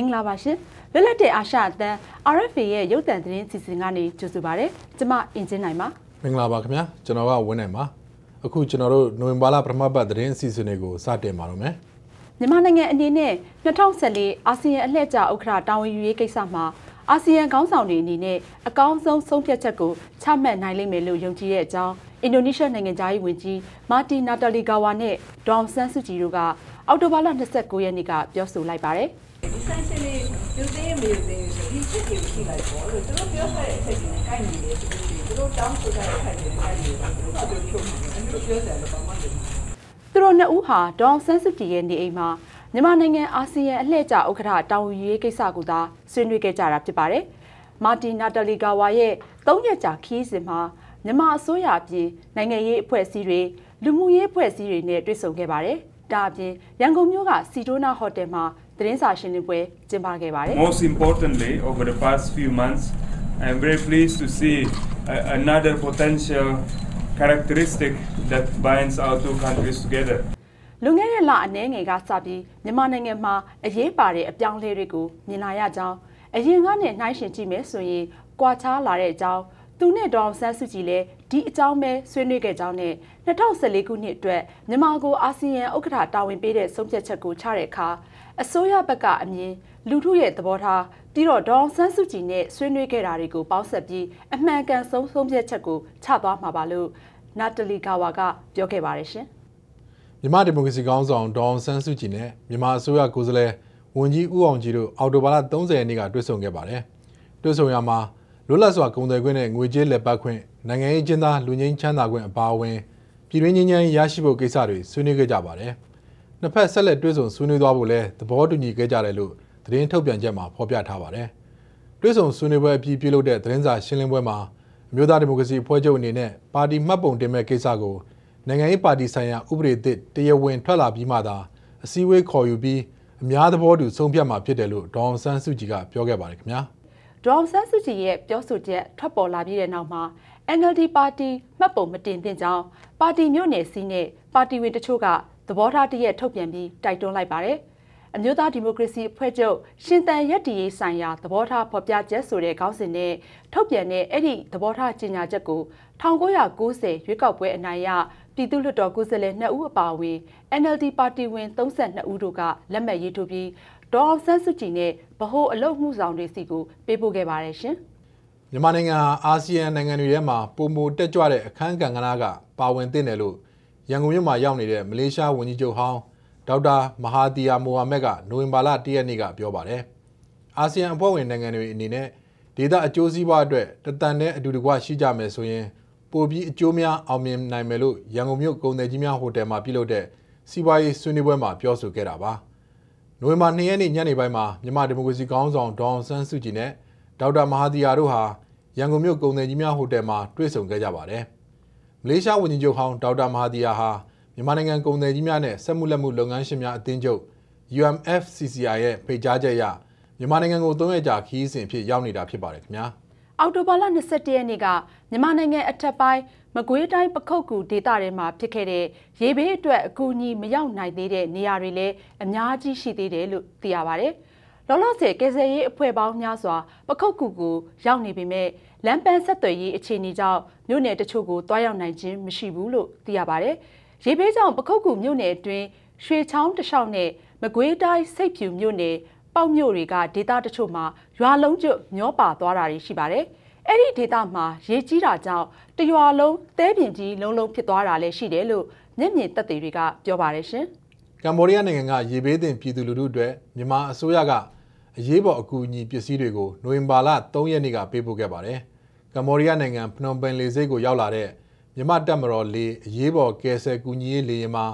င်္ဂလာပါရှင်လွတ်လပ်တဲ့အာရှအသံ RFA ရဲ့ရုပ်သံသတင်းစီစဉ်ကနေကြိုဆိုပါရစေကျမအင်ဂျင်နိုင်ပါမင်္ဂလာပါခင်ဗျာကျွန်တော်ကဝင်းနိုင်ပါအခုကျွန်တော်တို့နိုဝင်ဘာလပထမပတ်သတင်းအစီအစဉ်တွေကိုစတင်ပါတော့မယ်မြန်မာနိုင်ငံအနေနဲ့2014အာဆီယံအလှည့်ကျဥက္ကဋ္ဌတာဝန်ယူရေးကိစ္စမှာအာဆီယံခေါင်းဆောင်တွေအနေနဲ့အကောင်းဆုံးဆုံးဖြတ်ချက်ကိုချမှတ်နိုင်လိမ့်မယ်လို့ယုံကြည်တဲ့အကြောင်းအင်ဒိုနီးရှားနိုင်ငံသားရေးဝန်ကြီးမာတီနာတာလီဂါဝါနဲ့ဒေါမ်ဆန်စုကြည်တို့က အောက်တိုဘာလ29ရက်နေ့ကပြောဆိုလိုက်ပါတယ်။ essentially ယူသေးမေးသေးဒီချက်တွေရှိလိုက်ပေါ့လို့သူတို့ပြောထားတဲ့အချက်တွေနဲ့ကိုက်နေတယ်သူတို့တောင်းဆိုတဲ့အချက်တွေနဲ့ကိုက်နေတယ်သူတို့ပြောချုပ်နေတယ်သူတို့ပြောတယ်လို့ဘာမှမလုပ်ဘူးသူတို့နှစ်ဦးဟာဒေါအောင်ဆန်းစုကြည်ရဲ့နေအိမ်မှာမြန်မာနိုင်ငံအာဆီယံအလှည့်ကျဥက္ကဋ္ဌတာဝန်ယူရေးကိစ္စကိုသာဆွေးနွေးခဲ့ကြတာဖြစ်ပါတယ်။မာတီနာတလီဂါဝါရဲ့၃ရက်ကြာခီးစဉ်မှာမြန်မာအစိုးရအပြင်နိုင်ငံရေးအဖွဲ့အစည်းတွေလူမှုရေးအဖွဲ့အစည်းတွေနဲ့တွေ့ဆုံခဲ့ပါတယ်။ ဒါအပြင်ရန်ကုန်မြို့ကစီတိုနာဟိုတယ်မှာသတင်းစာရှင်းလင်းပွဲကျင်းပခဲ့ပါတယ်။ Most importantly over the past few months I am very pleased to see uh, another potential characteristic that binds our two countries together လွန်ခဲ့တဲ့လအနည်းငယ်ကစပြီးမြန်မာနိုင်ငံမှာအရေးပါတဲ့အပြောင်းအလဲတွေကိုမြင်လာရကြောင်းအရင်ကနဲ့နှိုင်းယှဉ်ကြည့်မယ်ဆိုရင်ကွာခြားလာတဲ့အကြောင်းသူနဲ့ဒေါအောင်ဆန်းစုကြည်လည်း ဒီအကြောင်းပဲဆွေးနွေးခဲ့ကြောင်းနဲ့2014ခုနှစ်အတွက်မြန်မာကိုအာဆီယံဥက္ကဋ္ဌတာဝန်ပေးတဲ့ဆုံးဖြတ်ချက်ကိုချတဲ့အခါအစိုးရဘက်ကအမြင်လူထုရဲ့သဘောထားပြီးတော့ဒေါအောင်ဆန်းစုကြည်နဲ့ဆွေးနွေးခဲ့တာတွေကိုပေါင်းစပ်ပြီးအမှန်ကန်ဆုံးဆုံးဖြတ်ချက်ကိုချသွားမှာပါလို့နာတလီကာဝါကပြောခဲ့ပါတယ်ရှင်မြန်မာဒီမိုကရေစီကောင်ဆောင်ဒေါအောင်ဆန်းစုကြည်နဲ့မြန်မာအစိုးရကိုယ်စားလှယ်ဝန်ကြီးဦးအောင်ကြည်တို့အော်တိုဘာလ30ရက်နေ့ကတွေ့ဆုံခဲ့ပါတယ်တွေ့ဆုံရမှာ လွတ်လပ်စွာကုန်သွယ်ခွင့်နဲ့ငွေကြေးလက်ပတ်ခွင့်နိုင်ငံရေးကျင်းသားလူငင်းချမ်းသာခွင့်အပါအဝင်ပြည်တွင်းငြိမ်းချမ်းရေးရရှိဖို့ကိစ္စတွေဆွေးနွေးခဲ့ကြပါတယ်။နှစ်ဖက်ဆက်လက်တွေ့ဆုံဆွေးနွေးသွားဖို့လည်းသဘောတူညီခဲ့ကြတယ်လို့သတင်းထုတ်ပြန်ချက်မှာဖော်ပြထားပါတယ်။တွေ့ဆုံဆွေးနွေးပွဲအပြီးပြုလုပ်တဲ့သတင်းစာရှင်းလင်းပွဲမှာအမျိုးသားဒီမိုကရေစီအဖွဲ့ချုပ်အနေနဲ့ပါတီမှတ်ပုံတင်မဲ့ကိစ္စကိုနိုင်ငံရေးပါတီဆိုင်ရာဥပဒေသစ်တရားဝင်ထွက်လာပြီးမှသာအစည်းအဝေးခေါ်ယူပြီးအများသဘောတူဆုံးဖြတ်မှာဖြစ်တယ်လို့ဒေါအောင်ဆန်းစုကြည်ကပြောခဲ့ပါတယ်ခင်ဗျာ။ ဒေါအောင်ဆန်းစုကြည်ရဲ့ပြောဆိုချက်ထွက်ပေါ်လာပြီးတဲ့နောက်မှာ NLD ပါတီမှတ်ပုံမတင်သင့်ကြောင်းပါတီမြို့နယ်စီးနဲ့ပါတီဝင်တချို့ကသဘောထားတရက်ထုတ်ပြန်ပြီးတိုက်တွန်းလိုက်ပါတယ်။အမျိုးသားဒီမိုကရေစီအဖွဲ့ချုပ်ရှင်တန်ရက်တီရေးဆိုင်ရာသဘောထားဖော်ပြချက်ဆိုတဲ့ခေါင်းစဉ်နဲ့ထုတ်ပြန်တဲ့အဲ့ဒီသဘောထားကြေညာချက်ကို1990ရွေးကောက်ပွဲအနိုင်ရပြည်သူ့လွှတ်တော်ကိုယ်စားလှယ်2ဦးအပါအဝင် NLD ပါတီဝင်32ဦးတို့ကလက်မှတ်ရေးထိုးပြီး ဒေါအောင်ဆန်းစုကြည်နဲ့ဗဟိုအလုပ်မှုဆောင်တွေစီကိုပေးပို့ခဲ့ပါတယ်ရှင်။မြန်မာနိုင်ငံဟာအာဆီယံနိုင်ငံတွေထဲမှာပုံမတက်ကြွတဲ့အခမ်းကဏ္ဍကပါဝင်သင့်တယ်လို့ရန်ကုန်မြို့မှာရောက်နေတဲ့မလေးရှားဝန်ကြီးချုပ်ဟောင်းဒေါက်တာမဟာတီယာမိုဟာမက်ကနိုဝင်ဘာလ၁ရက်နေ့ကပြောပါတယ်။အာဆီယံအဖွဲ့ဝင်နိုင်ငံတွေအနေနဲ့ဒေသအကျိုးစီးပွားအတွက်တတန်တဲ့အတူတကွရှိကြမယ်ဆိုရင်ပိုပြီးအကျိုးများအောင်မြင်နိုင်မယ်လို့ရန်ကုန်မြို့ကုန်သည်ကြီးများဟိုတယ်မှာပြုလုပ်တဲ့စီးပွားရေးဆွေးနွေးပွဲမှာပြောဆိုခဲ့တာပါ။ နိုဝင်ဘာ2ရက်နေ့ညနေပိုင်းမှာမြန်မာဒီမိုကရေစီခေါင်းဆောင်ဒေါအောင်ဆန်းစုကြည်နဲ့ဒေါက်တာမဟာသီယာတို့ဟာရန်ကုန်မြို့ကုန်သည်ကြီးများဟိုတယ်မှာတွေ့ဆုံခဲ့ကြပါတယ်။မလေးရှားဝန်ကြီးချုပ်ဟောင်းဒေါက်တာမဟာသီယာဟာမြန်မာနိုင်ငံကုန်သည်ကြီးများနဲ့စက်မှုလက်မှုလုပ်ငန်းရှင်များအသင်းချုပ် UMFCCI ရဲ့ဖိတ်ကြားချက်အရမြန်မာနိုင်ငံကို၃ရက်ကြာခီးစဉ်ဖြစ်ရောက်နေတာဖြစ်ပါတယ်ခင်ဗျာ။ အောက်တိုဘာလ22ရက်နေ့ကမြန်မာနိုင်ငံအထက်ပိုင်းမကွေးတိုင်းပခုတ်ကူဒေသထဲမှာဖြစ်ခဲ့တဲ့ရေဘေးအတွက်အကူအညီမရောက်နိုင်သေးတဲ့နေရာတွေလည်းအများကြီးရှိသေးတယ်လို့သိရပါတယ်။လောလောဆယ်ကယ်ဆယ်ရေးအဖွဲ့ပေါင်းများစွာပခုတ်ကူကိုရောက်နေပေမဲ့လမ်းပန်းဆက်သွယ်ရေးအခြေအနေကြောင့်မြို့နယ်တချို့ကိုတွားရောက်နိုင်ခြင်းမရှိဘူးလို့သိရပါတယ်။ရေဘေးကြောင့်ပခုတ်ကူမြို့နယ်အတွင်းရွှေချောင်းတလျှောက်နဲ့မကွေးတိုင်းစိတ်ဖြူမြို့နယ် ပေါက်မြို့တွေကဒေသတချို့မှာရွာလုံးကျွတ်မျောပါသွားတာတွေရှိပါတယ်။အဲ့ဒီဒေသမှာရေကြီးတာကြောင့်တရွာလုံးသဲပြင်ကြီးလုံးလုံးဖြစ်သွားတာလည်းရှိတယ်လို့မျက်မြင်သက်သေတွေကပြောပါတယ်ရှင်။ကမ္ဘောဒီးယားနိုင်ငံကရေဘေးသင့်ပြည်သူလူထုအတွက်မြန်မာအစိုးရကအရေးပေါ်အကူအညီပစ္စည်းတွေကိုနိုဝင်ဘာလ3ရက်နေ့ကပေးပို့ခဲ့ပါတယ်။ကမ္ဘောဒီးယားနိုင်ငံဖနွန်ပင်လေဆိပ်ကိုရောက်လာတဲ့မြန်မာတပ်မတော်လေအရေးပေါ်ကယ်ဆယ်ကူညီရေးလေယာဉ်မှာ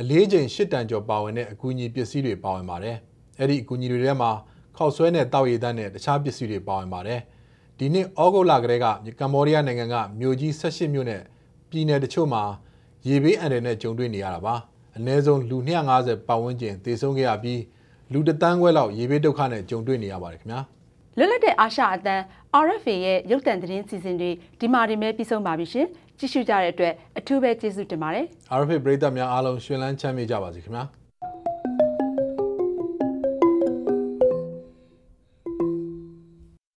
အလေးချိန်၈တန်ကျော်ပါဝင်တဲ့အကူအညီပစ္စည်းတွေပါဝင်ပါတယ်။ အဲ့ဒီအကူအညီတွေထဲမှာခောက်ဆွဲနဲ့တောက်ရည်တန်းနဲ့တခြားပစ္စည်းတွေပါဝင်ပါတယ်။ဒီနှစ်ဩဂုတ်လကတည်းကကမ္ဘောဒီးယားနိုင်ငံကမြို့ကြီး18မြို့နဲ့ပြည်နယ်တချို့မှာရေဘေးအန္တရာယ်နဲ့ကြုံတွေ့နေရတာပါအနည်းဆုံးလူ250ပတ်ဝန်းကျင်သေဆုံးခဲ့ရပြီးလူတသန်းခွဲလောက်ရေဘေးဒုက္ခနဲ့ကြုံတွေ့နေရပါတယ်ခင်ဗျာလွတ်လပ်တဲ့အာရှအသံ RFA ရဲ့ရုပ်သံသတင်းစီစဉ်တွေဒီမှာဒီမဲ့ပြီးဆုံးပါပြီရှင်ကြည့်ရှုကြတဲ့အတွက်အထူးပဲကျေးဇူးတင်ပါတယ် RFA ပရိသတ်များအားလုံးရှင်လန်းချမ်းမြေ့ကြပါစေခင်ဗျာ